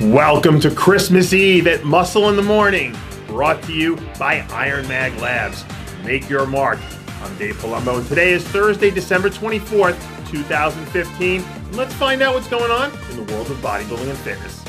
Welcome to Christmas Eve at Muscle in the Morning, brought to you by Iron Mag Labs. Make your mark. I'm Dave Palumbo, and today is Thursday, December 24th, 2015. And let's find out what's going on in the world of bodybuilding and fitness.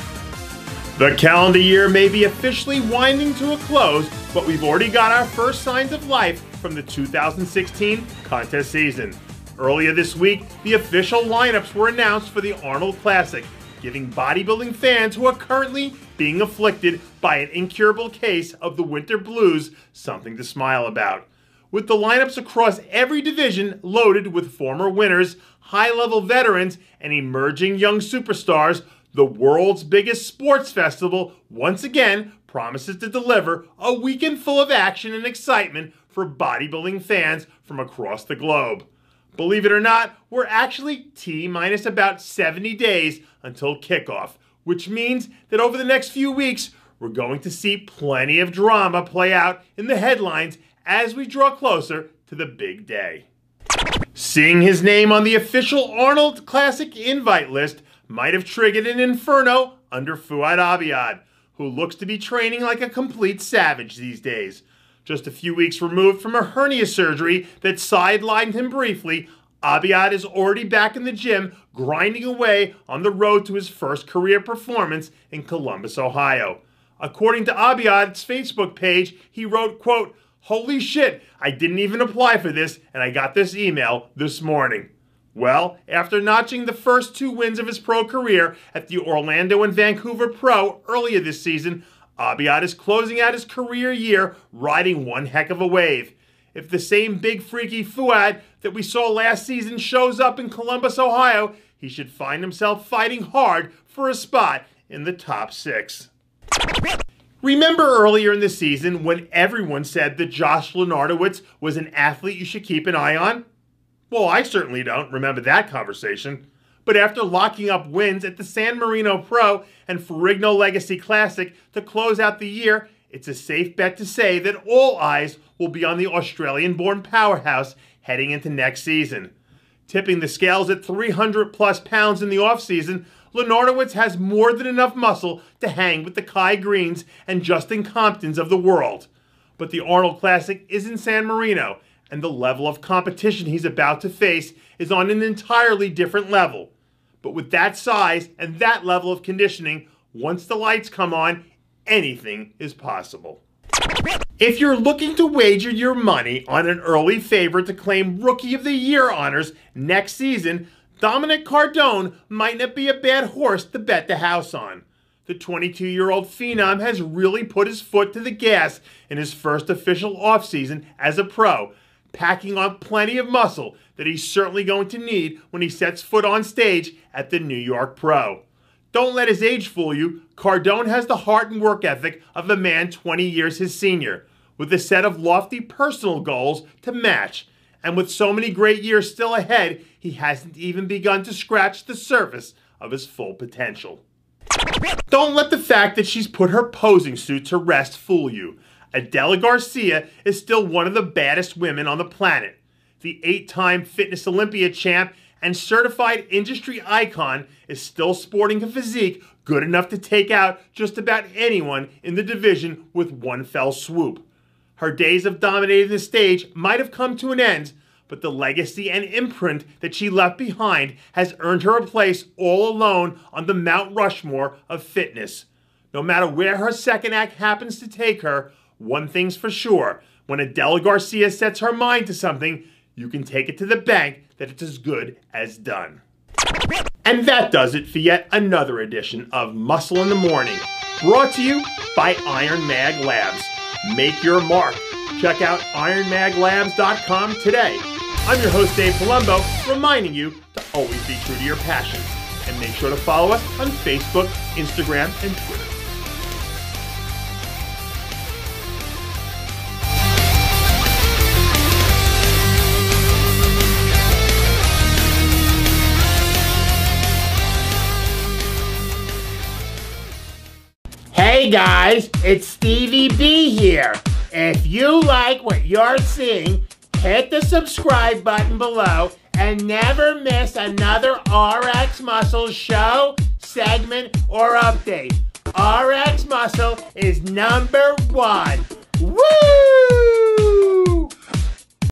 The calendar year may be officially winding to a close, but we've already got our first signs of life from the 2016 contest season. Earlier this week, the official lineups were announced for the Arnold Classic, giving bodybuilding fans who are currently being afflicted by an incurable case of the winter blues something to smile about. With the lineups across every division loaded with former winners, high level veterans, and emerging young superstars, the world's biggest sports festival once again promises to deliver a weekend full of action and excitement for bodybuilding fans from across the globe. Believe it or not, we're actually T minus about 70 days until kickoff, which means that over the next few weeks, we're going to see plenty of drama play out in the headlines as we draw closer to the big day. Seeing his name on the official Arnold Classic invite list might have triggered an inferno under Fouad Abiad, who looks to be training like a complete savage these days. Just a few weeks removed from a hernia surgery that sidelined him briefly, Abiad is already back in the gym, grinding away on the road to his first career performance in Columbus, Ohio. According to Abiad's Facebook page, he wrote, quote, Holy shit, I didn't even apply for this, and I got this email this morning. Well, after notching the first two wins of his pro career at the Orlando and Vancouver Pro earlier this season, Abiad is closing out his career year riding one heck of a wave. If the same big freaky Fouad that we saw last season shows up in Columbus, Ohio, he should find himself fighting hard for a spot in the top six. Remember earlier in the season when everyone said that Josh Lenartowicz was an athlete you should keep an eye on? Well, I certainly don't remember that conversation. But after locking up wins at the San Marino Pro and Ferrigno Legacy Classic to close out the year, it's a safe bet to say that all eyes will be on the Australian born powerhouse heading into next season. Tipping the scales at 300 plus pounds in the offseason, Lenartowicz has more than enough muscle to hang with the Kai Greens and Justin Comptons of the world. But the Arnold Classic is in San Marino, and the level of competition he's about to face is on an entirely different level. But with that size and that level of conditioning, once the lights come on, anything is possible. If you're looking to wager your money on an early favorite to claim Rookie of the Year honors next season, Dominic Cardone might not be a bad horse to bet the house on. The 22 year old Phenom has really put his foot to the gas in his first official offseason as a pro, packing on plenty of muscle that he's certainly going to need when he sets foot on stage at the New York Pro. Don't let his age fool you. Cardone has the heart and work ethic of a man 20 years his senior, with a set of lofty personal goals to match. And with so many great years still ahead, he hasn't even begun to scratch the surface of his full potential. Don't let the fact that she's put her posing suit to rest fool you. Adela Garcia is still one of the baddest women on the planet. The eight time Fitness Olympia champ and certified industry icon is still sporting a physique good enough to take out just about anyone in the division with one fell swoop. Her days of dominating the stage might have come to an end, but the legacy and imprint that she left behind has earned her a place all alone on the Mount Rushmore of fitness. No matter where her second act happens to take her, one thing's for sure when Adela Garcia sets her mind to something, you can take it to the bank that it's as good as done. And that does it for yet another edition of Muscle in the Morning, brought to you by Iron Mag Labs. Make your mark. Check out ironmaglabs.com today. I'm your host, Dave Palumbo, reminding you to always be true to your passions. And make sure to follow us on Facebook, Instagram, and Twitter. Hey guys, it's Stevie B here. If you like what you're seeing, hit the subscribe button below and never miss another RX Muscle show, segment, or update. RX Muscle is number one.